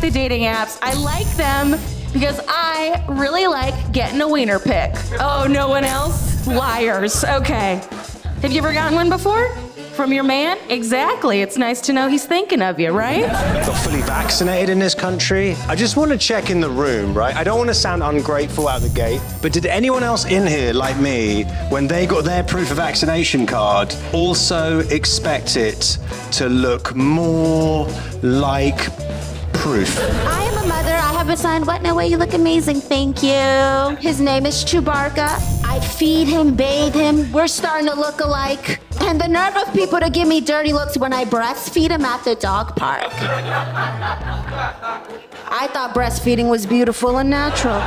the dating apps. I like them because I really like getting a wiener pic. Oh, no one else? Liars. Okay. Have you ever gotten one before? From your man? Exactly. It's nice to know he's thinking of you, right? got fully vaccinated in this country. I just want to check in the room, right? I don't want to sound ungrateful out the gate, but did anyone else in here, like me, when they got their proof of vaccination card, also expect it to look more like proof? I am a mother. I have a son. What? No way. You look amazing. Thank you. His name is Chewbacca. I feed him, bathe him. We're starting to look alike. And the nerve of people to give me dirty looks when I breastfeed him at the dog park. I thought breastfeeding was beautiful and natural.